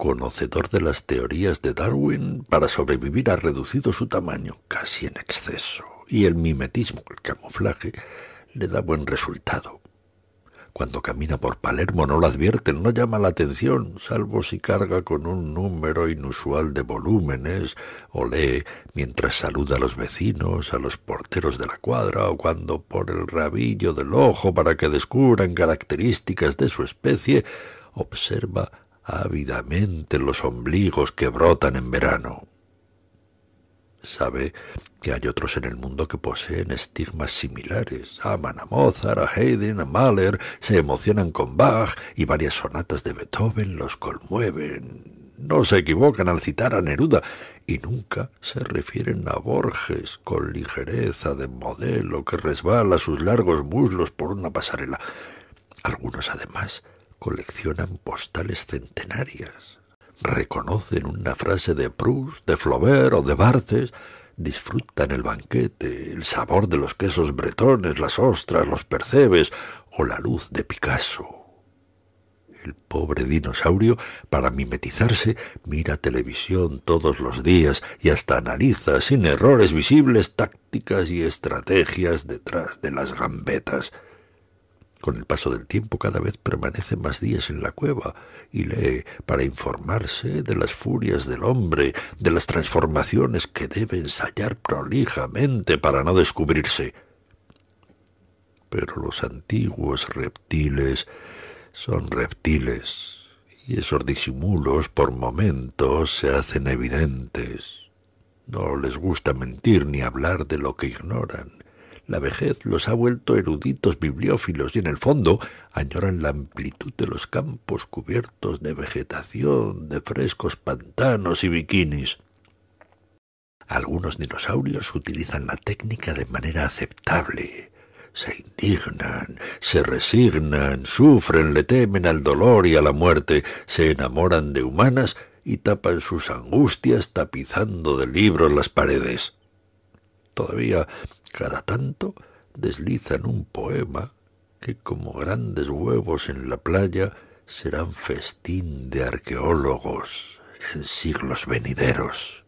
conocedor de las teorías de Darwin, para sobrevivir ha reducido su tamaño casi en exceso, y el mimetismo, el camuflaje, le da buen resultado. Cuando camina por Palermo no lo advierten, no llama la atención, salvo si carga con un número inusual de volúmenes o lee mientras saluda a los vecinos, a los porteros de la cuadra o cuando por el rabillo del ojo para que descubran características de su especie, observa ávidamente los ombligos que brotan en verano. Sabe que hay otros en el mundo que poseen estigmas similares. Aman a Mozart, a Haydn, a Mahler, se emocionan con Bach y varias sonatas de Beethoven los conmueven. No se equivocan al citar a Neruda y nunca se refieren a Borges con ligereza de modelo que resbala sus largos muslos por una pasarela. Algunos además coleccionan postales centenarias reconocen una frase de Proust, de Flaubert o de Barthes, disfrutan el banquete, el sabor de los quesos bretones, las ostras, los percebes o la luz de Picasso. El pobre dinosaurio, para mimetizarse, mira televisión todos los días y hasta analiza sin errores visibles tácticas y estrategias detrás de las gambetas. Con el paso del tiempo cada vez permanece más días en la cueva y lee para informarse de las furias del hombre, de las transformaciones que debe ensayar prolijamente para no descubrirse. Pero los antiguos reptiles son reptiles y esos disimulos por momentos se hacen evidentes. No les gusta mentir ni hablar de lo que ignoran la vejez los ha vuelto eruditos bibliófilos y en el fondo añoran la amplitud de los campos cubiertos de vegetación, de frescos pantanos y bikinis. Algunos dinosaurios utilizan la técnica de manera aceptable. Se indignan, se resignan, sufren, le temen al dolor y a la muerte, se enamoran de humanas y tapan sus angustias tapizando de libros las paredes. Todavía cada tanto deslizan un poema que como grandes huevos en la playa serán festín de arqueólogos en siglos venideros.